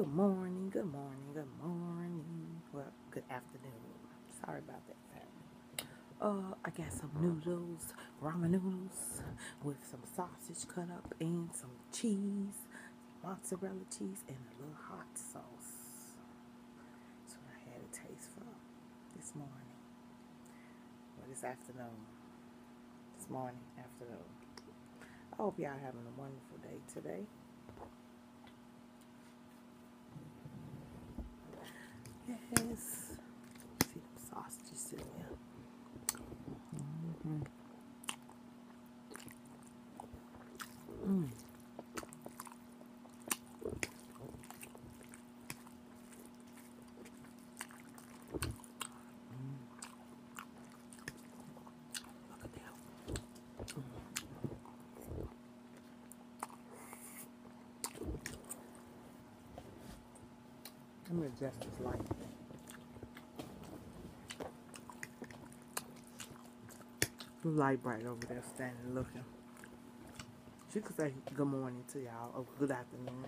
Good morning, good morning, good morning. Well, good afternoon. Sorry about that, family. Uh, I got some noodles, ramen noodles, with some sausage cut up and some cheese, mozzarella cheese, and a little hot sauce. That's what I had a taste for this morning. Well, this afternoon. This morning, afternoon. I hope y'all having a wonderful day today. Yes. See sitting there. Look at that. Let me adjust this light. Light bright over there standing looking. She could say good morning to y'all or good afternoon.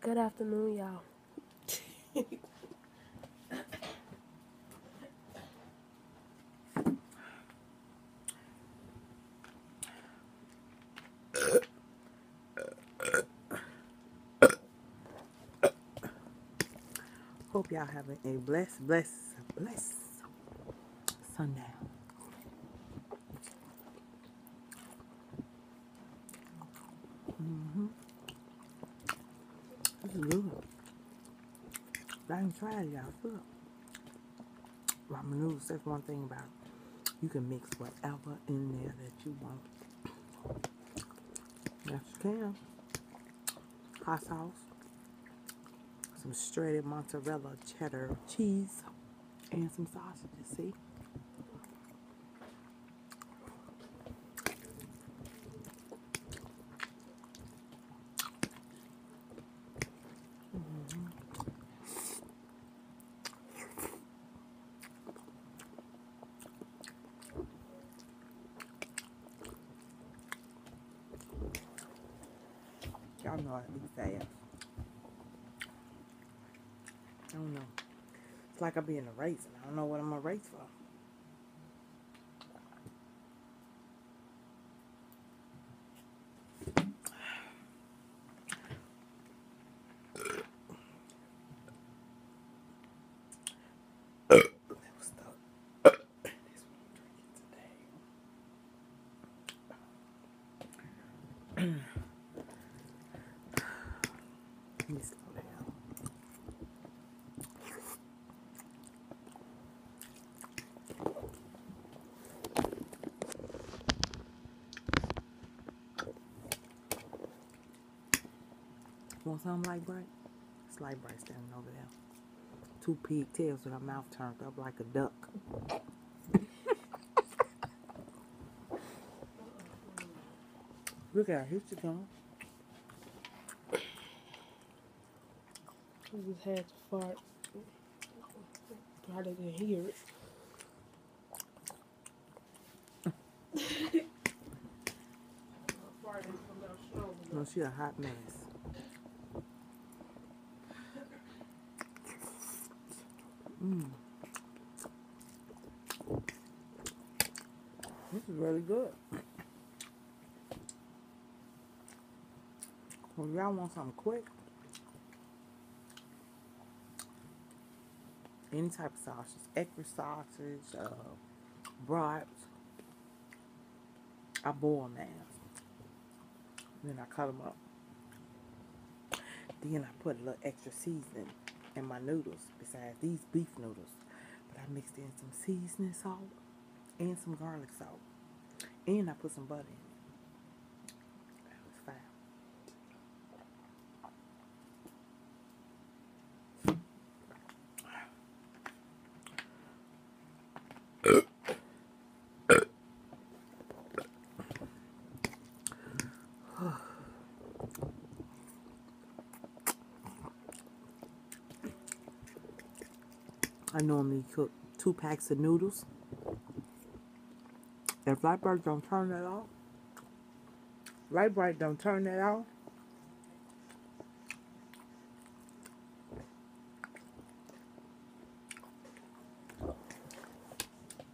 Good afternoon, y'all. Hope y'all having a blessed, blessed, blessed sundown. Mm-hmm. This is good. I ain't tried y'all. Look. Ramen noodles, that's one thing about it. You can mix whatever in there that you want. Yes, you can. Hot sauce. Some shredded mozzarella cheddar cheese. And some sausages, see? Y'all know I eat fast. I don't know. It's like I be in a race and I don't know what I'm gonna race for was stuck. This one I'm drinking today. Let me slow down. Want something like bright? It's light bright standing over there. Two pigtails with her mouth turned up like a duck. Look at her, here she comes. I just had to fart. Probably didn't hear it. No, she a hot mess. Mm. This is really good. Well, y'all want something quick, any type of sausage, extra sausage, uh, brats, I boil them. Then I cut them up. Then I put a little extra seasoning in my noodles besides these beef noodles. But I mixed in some seasoning salt and some garlic salt. And I put some butter in it. That was fine. I normally cook two packs of noodles. If Blackbird don't turn that off, Light bright, don't turn that off.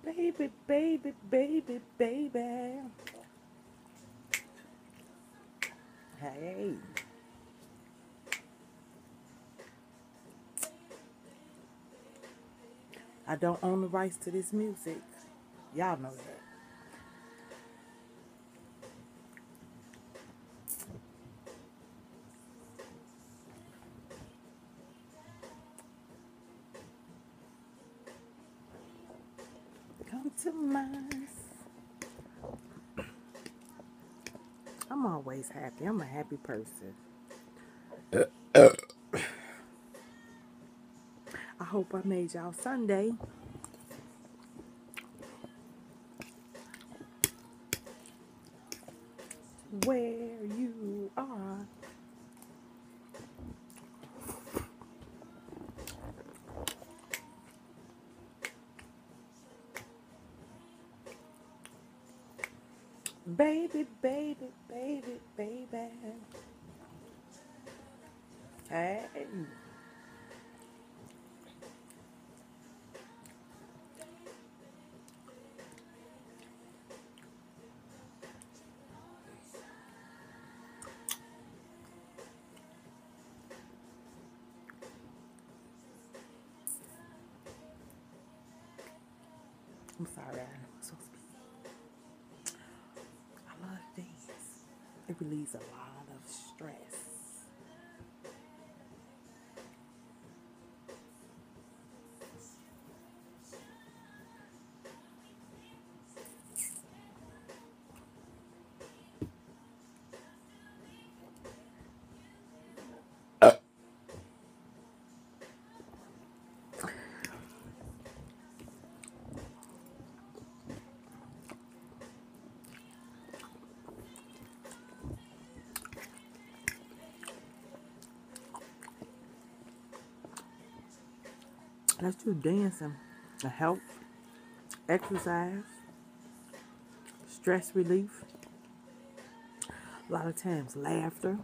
Baby, baby, baby, baby. Hey. I don't own the rights to this music. Y'all know that. Come to mind. I'm always happy. I'm a happy person. Hope I made y'all Sunday. Where you are. Baby, baby, baby, baby. Hey. I'm sorry, I'm so speedy. I love to dance. It relieves a lot of stress. Let's do dancing to help, exercise, stress relief. A lot of times, laughter.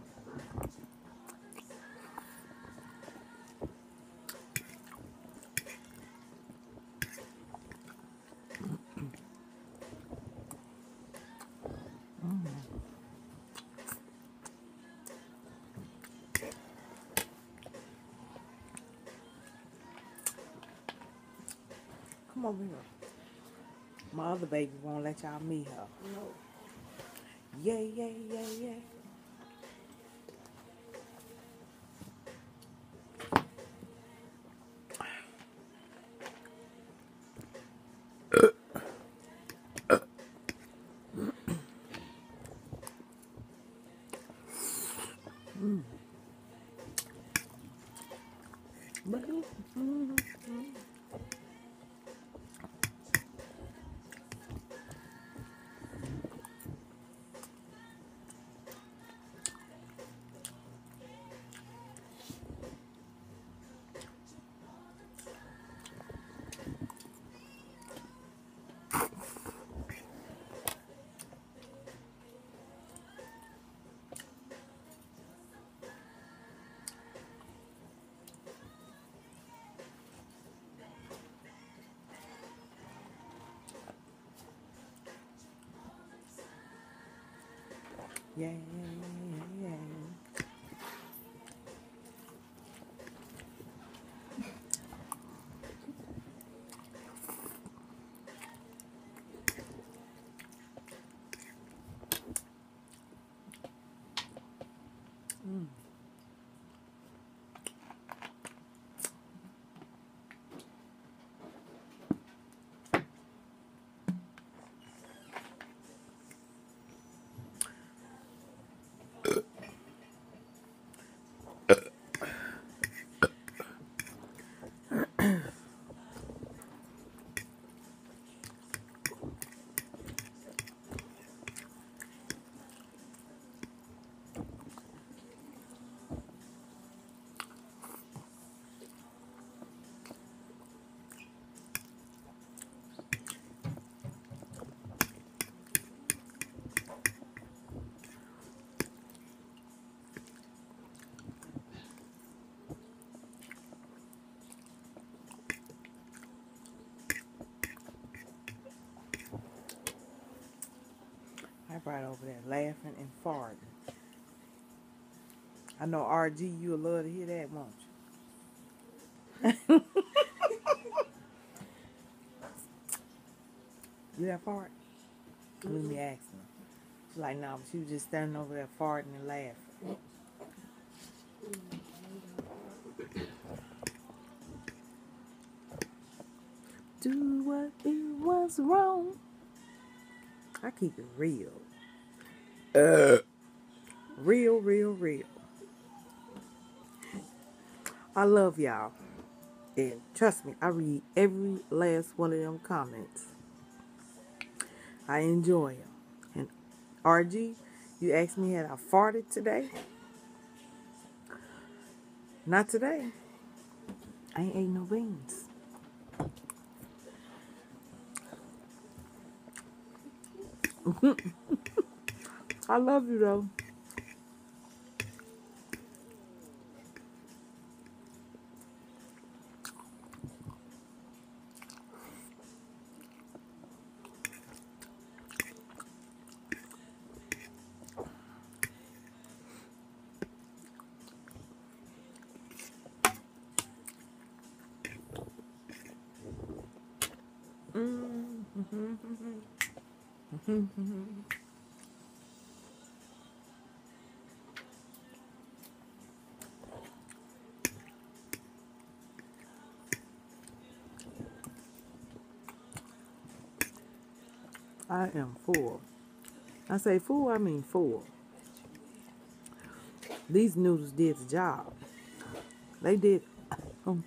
Come over here. My other baby won't let y'all meet her. No. Yeah, yeah, yeah, yeah. Yeah, yeah, right over there laughing and farting. I know RG, you'll love to hear that, won't you? you that fart? Let me mm-hmm. ask her. She's like, no, but she was just standing over there farting and laughing. Do what it was wrong. I keep it real. Uh, real, real, real. I love y'all. And trust me, I read every last one of them comments. I enjoy them. And RG, you asked me had I farted today? Not today. I ain't ate no beans. I love you though. I am full. I say full, I mean full. These noodles did the job. They did. Um,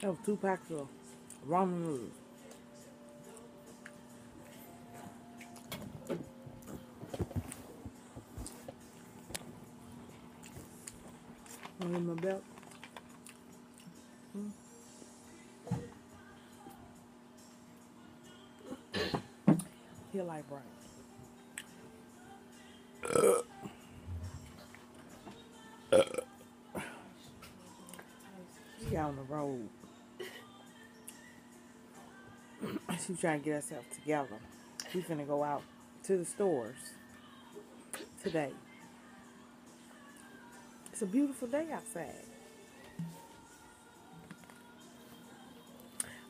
that two packs of ramen noodles. One in my belt. Hmm. Feel like right. She out on the road. She's trying to get herself together. We finna go out to the stores today. It's a beautiful day outside.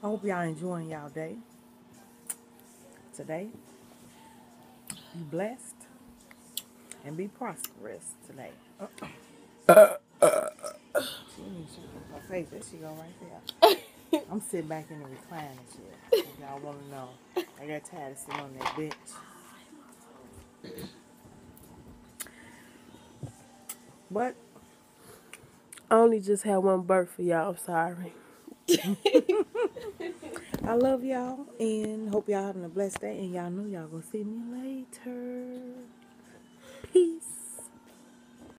I hope y'all enjoying y'all day today. Be blessed and be prosperous today. she needs to her face. There she go right there. I'm sitting back in the recliner chair. If y'all want to know, I got tired of sitting on that bench. But I only just had one birth for y'all. I'm sorry. I love y'all and hope y'all having a blessed day. And y'all know y'all gonna see me later. Peace.